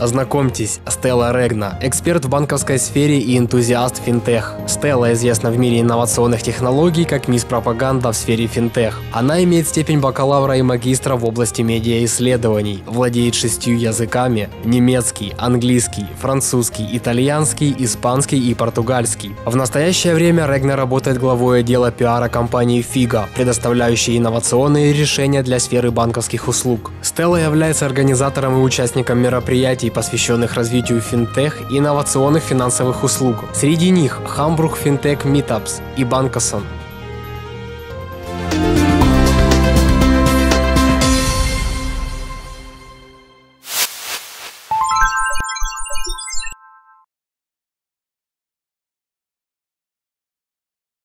Знакомьтесь, Стелла Регна, эксперт в банковской сфере и энтузиаст финтех. Стелла известна в мире инновационных технологий как мисс пропаганда в сфере финтех. Она имеет степень бакалавра и магистра в области медиаисследований, владеет шестью языками – немецкий, английский, французский, итальянский, испанский и португальский. В настоящее время Регна работает главой отдела пиара компании Figa, предоставляющей инновационные решения для сферы банковских услуг. Стелла является организатором и участником мероприятий, посвященных развитию финтех и инновационных финансовых услуг. Среди них Hamburg Fintech Meetups и Банкосон.